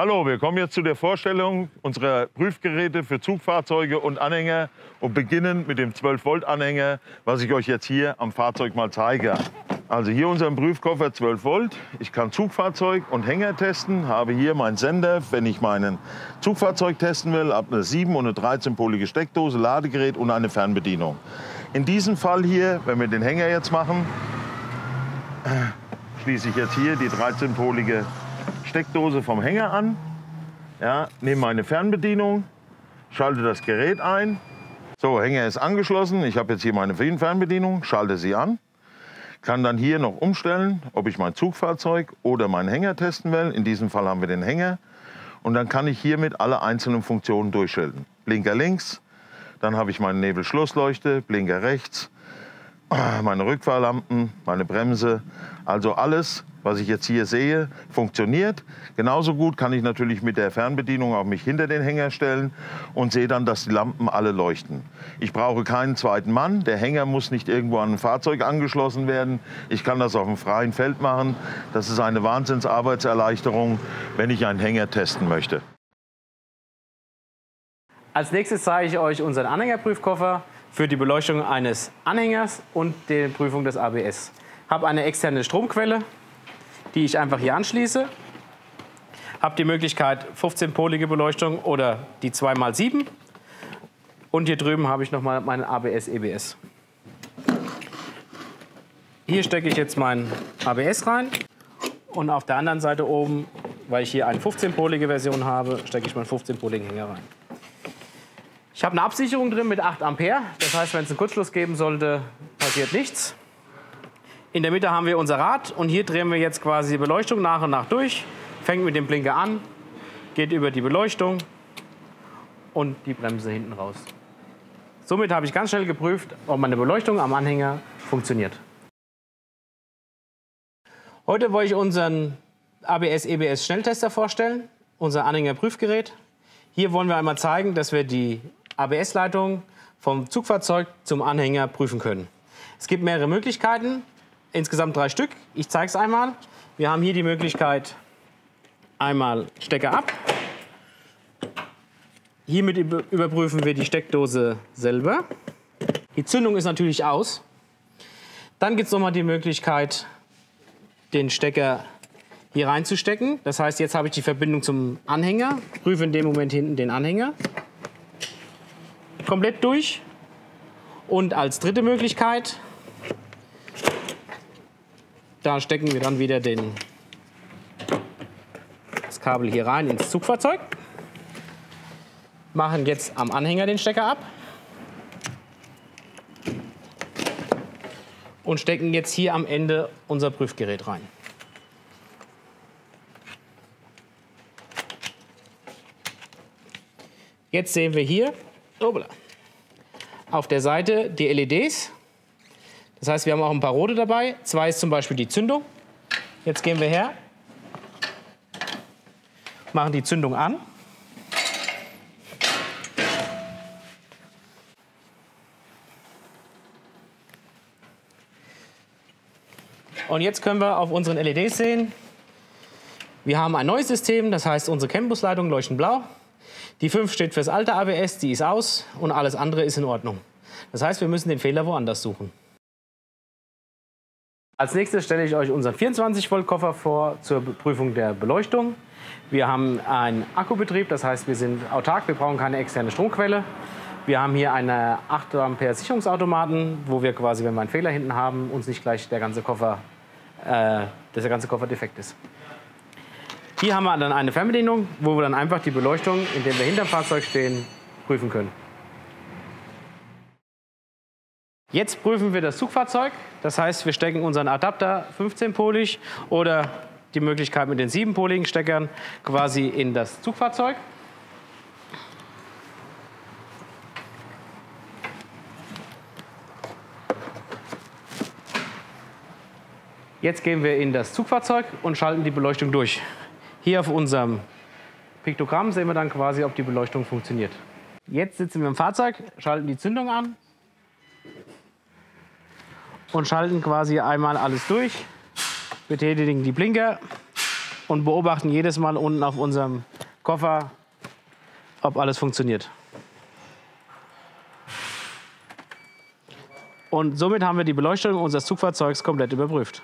Hallo, wir kommen jetzt zu der Vorstellung unserer Prüfgeräte für Zugfahrzeuge und Anhänger und beginnen mit dem 12-Volt-Anhänger, was ich euch jetzt hier am Fahrzeug mal zeige. Also hier unseren Prüfkoffer 12 Volt. Ich kann Zugfahrzeug und Hänger testen, habe hier meinen Sender, wenn ich meinen Zugfahrzeug testen will, ab eine 7 und eine 13-polige Steckdose, Ladegerät und eine Fernbedienung. In diesem Fall hier, wenn wir den Hänger jetzt machen, schließe ich jetzt hier die 13-polige Steckdose vom Hänger an, ja, nehme meine Fernbedienung, schalte das Gerät ein. So, Hänger ist angeschlossen. Ich habe jetzt hier meine Fernbedienung, schalte sie an. Kann dann hier noch umstellen, ob ich mein Zugfahrzeug oder meinen Hänger testen will. In diesem Fall haben wir den Hänger. Und dann kann ich hiermit alle einzelnen Funktionen durchschalten. Blinker links, dann habe ich meine Nebelschlussleuchte, Blinker rechts, meine Rückfahrlampen, meine Bremse, also alles, was ich jetzt hier sehe, funktioniert. Genauso gut kann ich natürlich mit der Fernbedienung auch mich hinter den Hänger stellen und sehe dann, dass die Lampen alle leuchten. Ich brauche keinen zweiten Mann. Der Hänger muss nicht irgendwo an ein Fahrzeug angeschlossen werden. Ich kann das auf dem freien Feld machen. Das ist eine Wahnsinnsarbeitserleichterung, wenn ich einen Hänger testen möchte. Als nächstes zeige ich euch unseren Anhängerprüfkoffer für die Beleuchtung eines Anhängers und die Prüfung des ABS. Habe eine externe Stromquelle, die ich einfach hier anschließe. Habe die Möglichkeit 15-polige Beleuchtung oder die 2x7. Und hier drüben habe ich nochmal meinen ABS, EBS. Hier stecke ich jetzt meinen ABS rein. Und auf der anderen Seite oben, weil ich hier eine 15-polige Version habe, stecke ich meinen 15-poligen Hänger rein. Ich habe eine Absicherung drin mit 8 Ampere. Das heißt, wenn es einen Kurzschluss geben sollte, passiert nichts. In der Mitte haben wir unser Rad und hier drehen wir jetzt quasi die Beleuchtung nach und nach durch. Fängt mit dem Blinker an, geht über die Beleuchtung und die Bremse hinten raus. Somit habe ich ganz schnell geprüft, ob meine Beleuchtung am Anhänger funktioniert. Heute wollte ich unseren ABS-EBS Schnelltester vorstellen, unser Anhängerprüfgerät. Hier wollen wir einmal zeigen, dass wir die ABS-Leitung vom Zugfahrzeug zum Anhänger prüfen können. Es gibt mehrere Möglichkeiten insgesamt drei Stück. Ich zeige es einmal. Wir haben hier die Möglichkeit, einmal Stecker ab. Hiermit überprüfen wir die Steckdose selber. Die Zündung ist natürlich aus. Dann gibt es nochmal die Möglichkeit, den Stecker hier reinzustecken. Das heißt, jetzt habe ich die Verbindung zum Anhänger, prüfe in dem Moment hinten den Anhänger. Komplett durch. Und als dritte Möglichkeit da stecken wir dann wieder den, das Kabel hier rein ins Zugfahrzeug. Machen jetzt am Anhänger den Stecker ab. Und stecken jetzt hier am Ende unser Prüfgerät rein. Jetzt sehen wir hier auf der Seite die LEDs. Das heißt, wir haben auch ein paar rote dabei. Zwei ist zum Beispiel die Zündung. Jetzt gehen wir her, machen die Zündung an. Und jetzt können wir auf unseren LEDs sehen, wir haben ein neues System, das heißt, unsere Campusleitungen leuchten blau. Die 5 steht fürs alte ABS, die ist aus und alles andere ist in Ordnung. Das heißt, wir müssen den Fehler woanders suchen. Als nächstes stelle ich euch unseren 24 Volt Koffer vor zur Prüfung der Beleuchtung. Wir haben einen Akkubetrieb, das heißt, wir sind autark, wir brauchen keine externe Stromquelle. Wir haben hier eine 8 Ampere Sicherungsautomaten, wo wir quasi, wenn wir einen Fehler hinten haben, uns nicht gleich der ganze Koffer, äh, dass der ganze Koffer defekt ist. Hier haben wir dann eine Fernbedienung, wo wir dann einfach die Beleuchtung, indem wir hinter dem Fahrzeug stehen, prüfen können. Jetzt prüfen wir das Zugfahrzeug. Das heißt, wir stecken unseren Adapter 15-polig oder die Möglichkeit mit den 7-poligen Steckern quasi in das Zugfahrzeug. Jetzt gehen wir in das Zugfahrzeug und schalten die Beleuchtung durch. Hier auf unserem Piktogramm sehen wir dann quasi, ob die Beleuchtung funktioniert. Jetzt sitzen wir im Fahrzeug, schalten die Zündung an und schalten quasi einmal alles durch, betätigen die Blinker und beobachten jedes Mal unten auf unserem Koffer, ob alles funktioniert. Und somit haben wir die Beleuchtung unseres Zugfahrzeugs komplett überprüft.